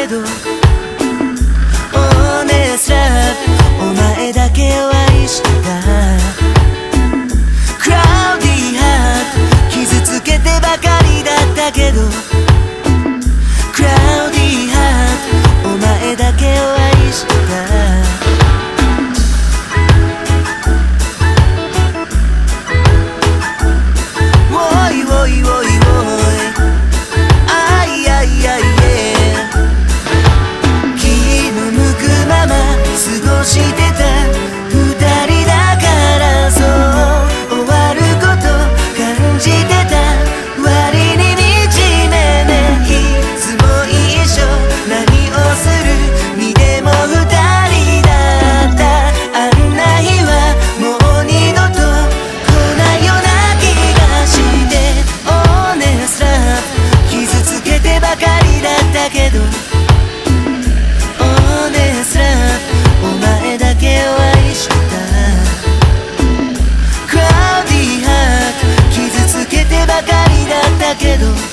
medo. けど。お姉さんお前だけを愛してた。クラウディーハート傷つけてばかりだったけど。